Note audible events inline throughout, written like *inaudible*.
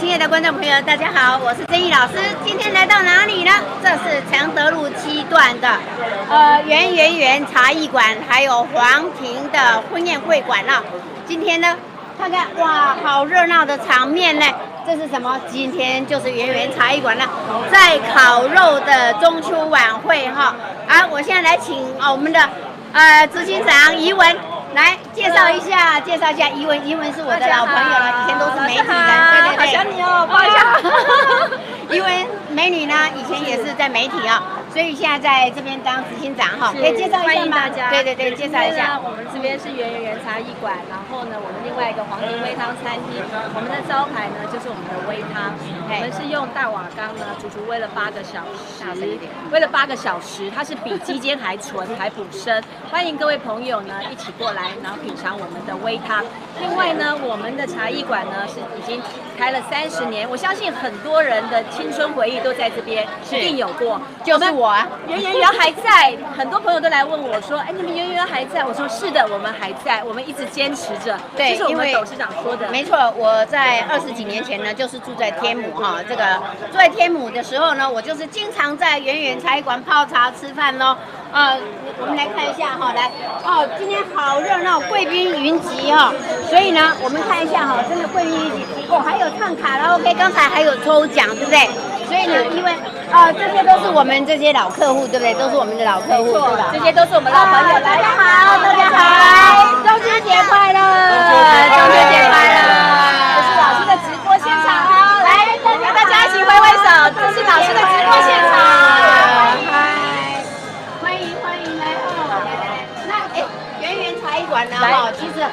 亲爱的观众朋友，大家好，我是曾毅老师。今天来到哪里呢？这是承德路七段的呃圆圆圆茶艺馆，还有黄庭的婚宴会馆啊。今天呢，看看哇，好热闹的场面呢。这是什么？今天就是圆圆茶艺馆了，在烤肉的中秋晚会哈。啊，我现在来请我们的呃执行长怡文。来介绍一下，介绍一下怡文，怡文是我的老朋友了，以前都是媒体人，对对对，想你哦，抱一下。*laughs* 怡文美女呢，以前也是在媒体啊。所以现在在这边当执行长哈，可以介绍一下吗？对对对，介绍一下。我们这边是圆圆圆茶艺馆，然后呢，我们另外一个黄金煨汤餐厅，我们的招牌呢就是我们的煨汤，我们是用大瓦缸呢，足足煨了八个小时，煨了八个小时，它是比鸡尖还纯还补身。欢迎各位朋友呢一起过来，然后品尝我们的煨汤。另外呢，我们的茶艺馆呢是已经开了三十年，我相信很多人的青春回忆都在这边，一定有过，就是。我圆圆圆还在，很多朋友都来问我说：“哎，你们圆圆圆还在？”我说：“是的，我们还在，我们一直坚持着。”对，是我们董事长说的。没错，我在二十几年前呢，就是住在天母哈。这个住在天母的时候呢，我就是经常在圆圆茶馆泡茶吃饭喽。啊，我们来看一下哈，来哦，今天好热闹，贵宾云集哈。所以呢，我们看一下哈，真的贵宾云集哦，还有唱卡拉 OK，刚才还有抽奖，对不对？所以呢，因为啊，这些都是我们这些老客户，对不对？都是我们的老客户，对吧？这些都是我们老朋友。大家好，大家好，中秋节快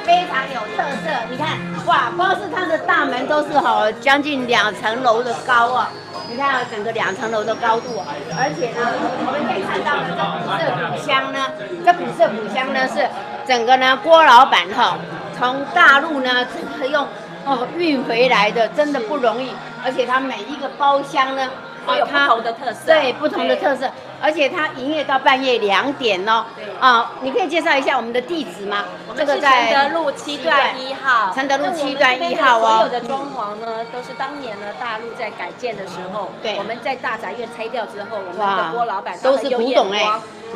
非常有特色。你看，哇，光是它的大门都是哈，将近两层楼的高啊。你看整个两层楼的高度，而且呢，我们可以看到呢，这古色古香呢，这古色古香呢是整个呢郭老板哈从大陆呢整个用哦运回来的，真的不容易，而且它每一个包厢呢。有不同的特色，对不同的特色，而且它营业到半夜两点哦。对啊，你可以介绍一下我们的地址吗？这个在承德路七段一号。承德路七段一号哦。所有的装潢呢，都是当年呢大陆在改建的时候，对，我们在大宅院拆掉之后，我们的郭老板都是古董哎，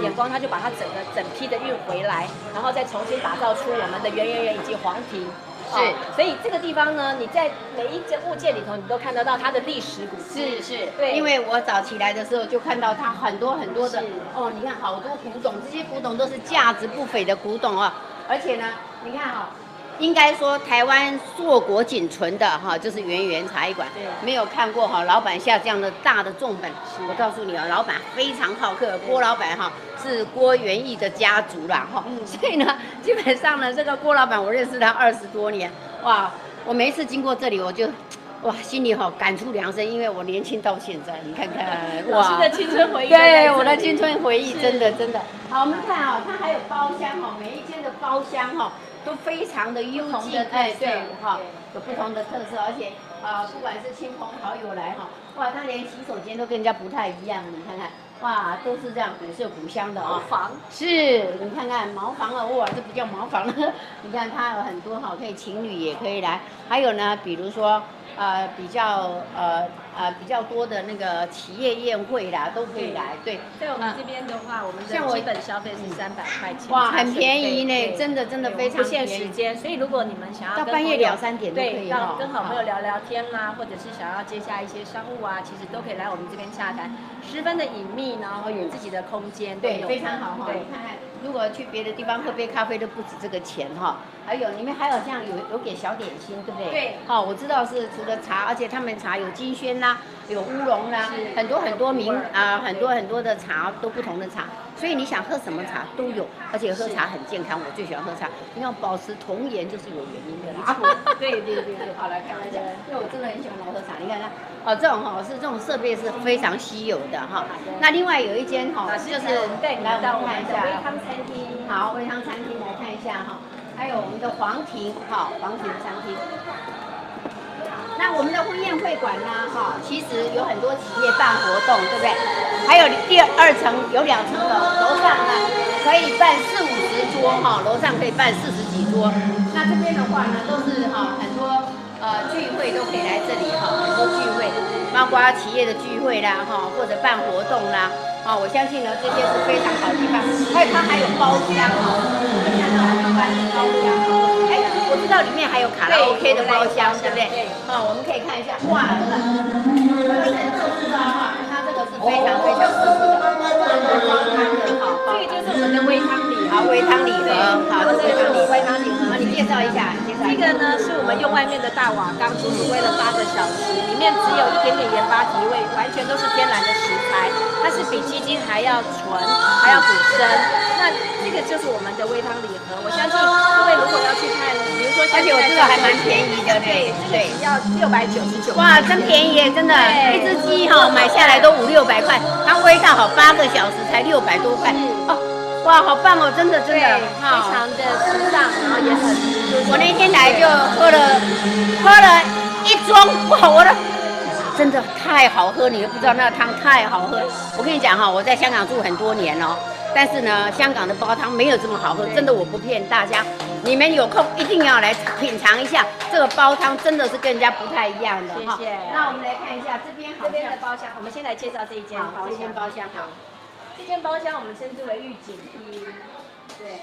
眼光他就把它整个整批的运回来，然后再重新打造出我们的圆圆圆以及黄庭。是，所以这个地方呢，你在每一件物件里头，你都看得到它的历史古是是，对，因为我早起来的时候就看到它很多很多的，哦，你看好多古董，这些古董都是价值不菲的古董啊，而且呢，你看哈。应该说，台湾硕果仅存的哈，就是圆圆茶艺馆。对，没有看过哈，老板下这样的大的重本。我告诉你啊，老板非常好客，郭老板哈是郭元义的家族啦哈。嗯。所以呢，基本上呢，这个郭老板我认识他二十多年，哇，我每一次经过这里，我就哇心里好感触良深，因为我年轻到现在，你看看 *laughs* 哇，我的青春回忆。对，我的青春回忆，真的真的。好，我们看啊，它还有包厢哈，每一间的包厢哈。都非常的幽静，哎，对，哈，有不同的特色，而且啊，不管是亲朋好友来哈，哇，他连洗手间都跟人家不太一样，你看看，哇，都是这样古色古香的啊。房是，你看看茅房啊，哇，这不叫茅房了，*laughs* 你看它有很多哈，可以情侣也可以来，还有呢，比如说。呃，比较呃呃比较多的那个企业宴会啦，都可以来。对，在我们这边的话，我们的基本消费是三百块钱。哇，很便宜呢，真的真的非常便宜。时间，所以如果你们想要到半夜两三点都可以到跟好朋友聊聊天啦，或者是想要接下一些商务啊，其实都可以来我们这边洽谈，十分的隐秘，然后有自己的空间，对，非常好哈。对，看看如果去别的地方喝杯咖啡都不止这个钱哈。还有你们还有这样有有给小点心，对不对？对。好，我知道是除了茶，而且他们茶有金萱啦，有乌龙啦，很多很多名啊，很多很多的茶都不同的茶，所以你想喝什么茶都有，而且喝茶很健康，我最喜欢喝茶。你要保持童颜就是有原因的啦。*laughs* 对对对对，好来看一下，因为我真的很喜欢老喝茶。你看看，哦，这种哈是这种设备是非常稀有的哈。那另外有一间哈，就是来我们看一下微汤餐厅。好，微汤餐厅来看一下哈。还有我们的黄庭，哈，黄庭餐厅。那我们的婚宴会馆呢，哈，其实有很多企业办活动，对不对？还有第二层有两层楼，楼上呢可以办四五十桌，哈，楼上可以办四十几桌。那这边的话呢，都是哈很多呃聚会都可以来这里哈，很多聚会，包括企业的聚会啦哈，或者办活动啦，啊，我相信呢这些是非常好的地方。还有它还有包厢哈，看到没有？包厢，我知道里面还有卡拉 OK 的包厢，对不对？啊，我们可以看一下，哇，它这个是非常非常舒服的，这个就是我们的微汤礼盒，微汤礼盒，好，这个是微汤礼盒，你介绍一下，介绍。这个呢是我们用外面的大瓦缸煮煮煨了八个小时，里面只有一点点盐巴提味，完全都是天然的食材，它是比鸡精还要纯，还要补身。那这个就是我们的微汤礼盒，我相信各位如果要去看，说，而且我知道还蛮便宜的，对对，要六百九十九。哇，真便宜，真的，一只鸡哈买下来都五六百块，它煨到好八个小时才六百多块哦。哇，好棒哦，真的真的，非常的时尚，然后也很。我那天来就喝了喝了一盅，哇，我的真的太好喝，你都不知道那个汤太好喝。我跟你讲哈，我在香港住很多年哦，但是呢，香港的煲汤没有这么好喝，真的我不骗大家，你们有空一定要来品尝一下这个煲汤，真的是跟人家不太一样的哈。谢谢。那我们来看一下这边这边的包厢，我们先来介绍这一间包间包厢好。这间包厢我们称之为御景厅，对，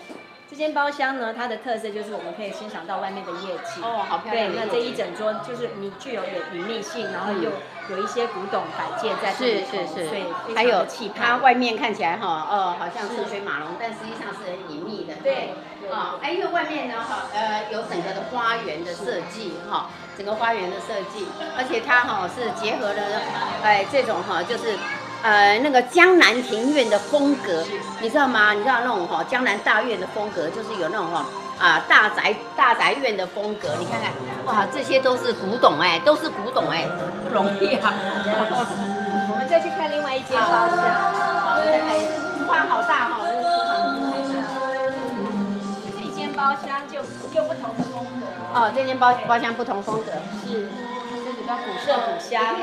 这间包厢呢，它的特色就是我们可以欣赏到外面的夜景。哦，好漂亮。对，那这一整桌就是你具有隐隐秘性，然后又有一些古董摆件在是是是，对，还有气它外面看起来哈，哦，好像车水马龙，但实际上是很隐秘的。对，啊，哎，因为外面呢，哈，呃，有整个的花园的设计，哈，整个花园的设计，而且它哈是结合了，哎，这种哈就是。呃，那个江南庭院的风格，你知道吗？你知道那种哈江南大院的风格，就是有那种哈啊大宅大宅院的风格。你看看，哇，这些都是古董哎，都是古董哎，不容易啊。我们再去看另外一间包厢，厢就就不同的风格。哦，这间包包厢不同风格是。古色古香，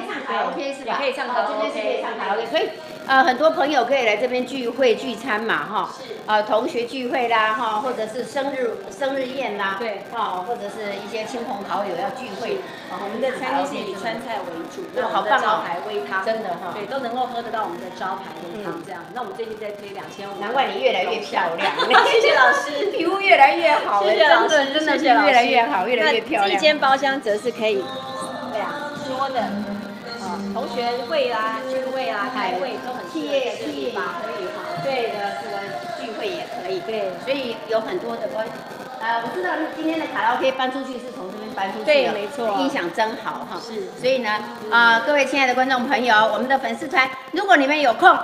对，是吧？可以唱卡拉 OK，这边是可以唱卡拉 OK，所以呃，很多朋友可以来这边聚会聚餐嘛，哈，是，呃，同学聚会啦，哈，或者是生日生日宴啦，对，哈，或者是一些亲朋好友要聚会，我们的餐厅是以川菜为主，那好棒招牌微汤，真的哈，对，都能够喝得到我们的招牌微汤这样。那我们最近在推两千五，难怪你越来越漂亮，*laughs* 谢谢老师，*laughs* 皮肤越来越好，谢谢老师，真的是越来越好，越来越漂亮。这间包厢则是可以。多的，啊，同学会啦、聚会啦、开会都很企业企业嘛可以哈，对的，这个聚会也可以，对，所以有很多的关，呃，我知道今天的卡拉 OK 搬出去是从这边搬出去的，对，没错，音响真好哈，是，所以呢，啊，各位亲爱的观众朋友，我们的粉丝团，如果你们有空，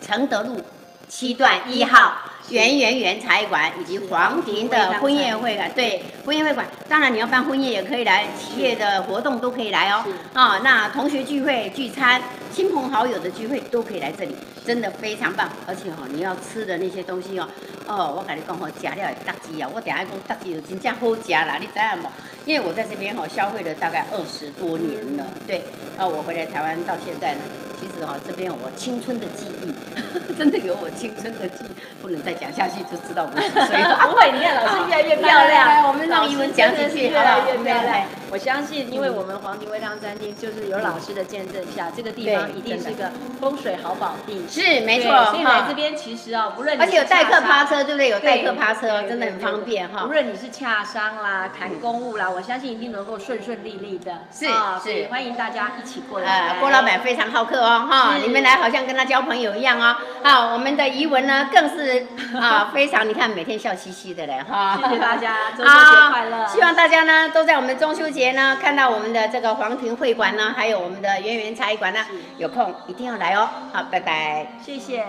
承德路七段一号。圆圆圆茶艺馆以及黄庭的婚宴会馆，对婚宴会馆，当然你要办婚宴也可以来，企业的活动都可以来哦。啊，那同学聚会、聚餐、亲朋好友的聚会都可以来这里，真的非常棒。而且哦，你要吃的那些东西哦，哦，我跟你讲哦，加料也大鸡啊，我等下讲大鸡有真正好吃啦，你知道吗？因为我在这边哦消费了大概二十多年了，对，啊，我回来台湾到现在呢。其实哈，这边有我青春的记忆，*laughs* 真的有我青春的记忆，不能再讲下去就知道我是谁了。不会，你看老师越来越漂亮，我们让英文讲下去，越来越漂亮。我相信，因为我们黄庭微汤餐厅就是有老师的见证下，这个地方一定是个风水好宝地。是没错，所以来这边其实哦，不论而且有代客趴车，对不对？有代客趴车，真的很方便哈。无论你是洽商啦、谈公务啦，我相信一定能够顺顺利利的。是是，欢迎大家一起过来。郭老板非常好客。哦哈，你们来好像跟他交朋友一样哦。好，我们的怡文呢更是 *laughs* 啊非常，你看每天笑嘻嘻的嘞哈。谢谢大家，*laughs* 中秋节快乐！希望大家呢都在我们中秋节呢看到我们的这个皇庭会馆呢，还有我们的圆圆茶艺馆呢，有空一定要来哦。好，拜拜，谢谢。